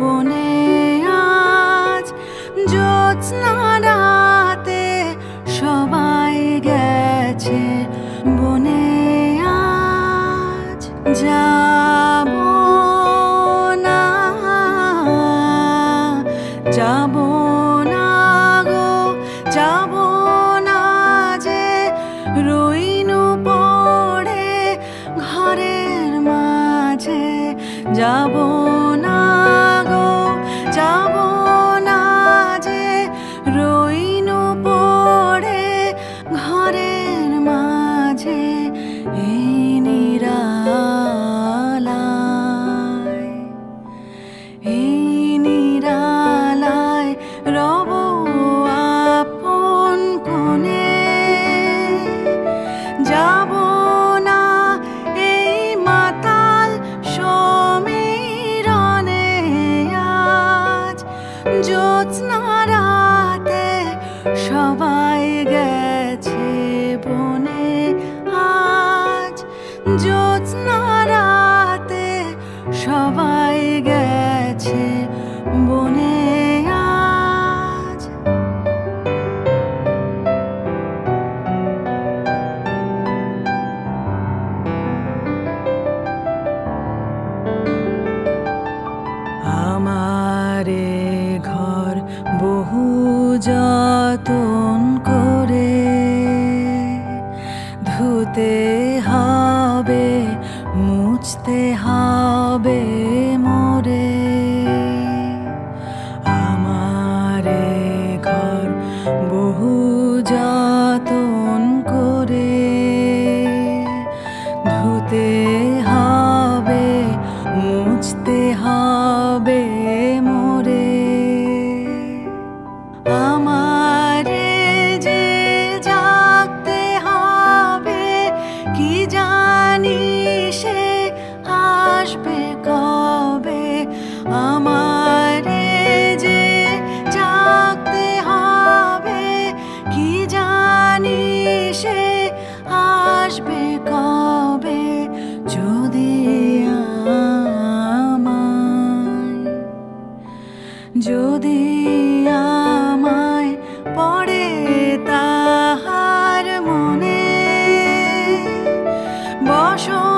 বনে আজ জ্যোৎস্না রাতে সবাই গেছে। বনে আজ যাব না যাব না গো, যাব না যে রইনু পড়ে ঘরের মাঝে। যাব জ্যোৎস্না সবাই গেছে বনে আজ। আমারে ঘর বহু যতন করে ধুতে মুছতে হবে আমারে যে জাগতে হবে, কি জানি সে আসবে কবে? যদি আমায় যদি আমায় পড়ে তাহার মনে বসন্তের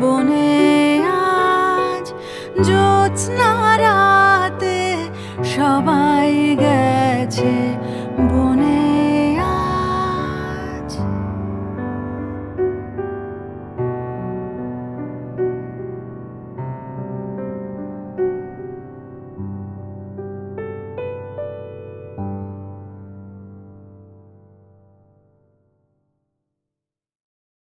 বনে আজ জ্যোৎস্না রাতে সবাই গেছে